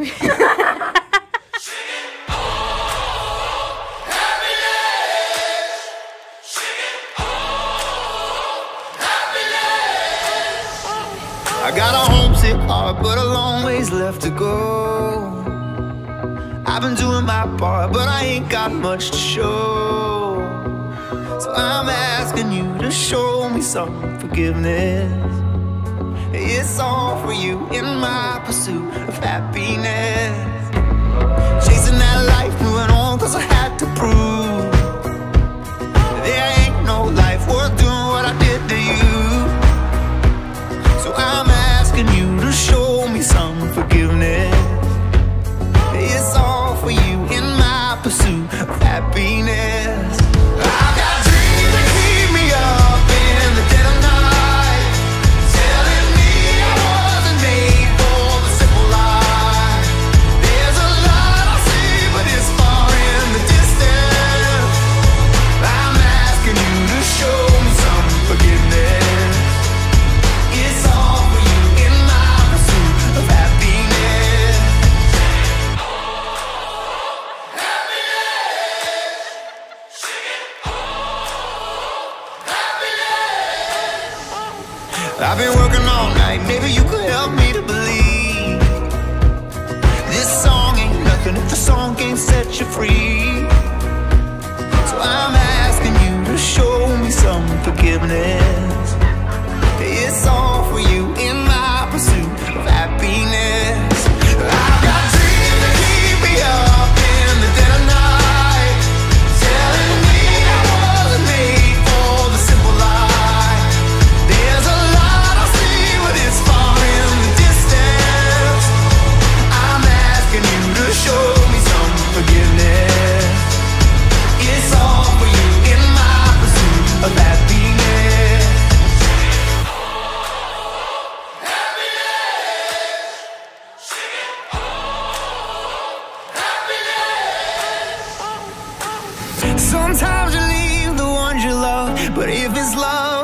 I got a homesick heart, but a long ways left to go. I've been doing my part, but I ain't got much to show. So I'm asking you to show me some forgiveness. It's all for you in my pursuit of happiness. Chasing that life, moving on, cause I had to prove. There ain't no life worth doing what I did to you. So I'm asking you to show me some forgiveness. It's all for you in my pursuit of happiness. I've I've been working all night, maybe you could help me to believe. This song ain't nothing if the song can't set you free Sometimes you leave the ones you love, but if it's love.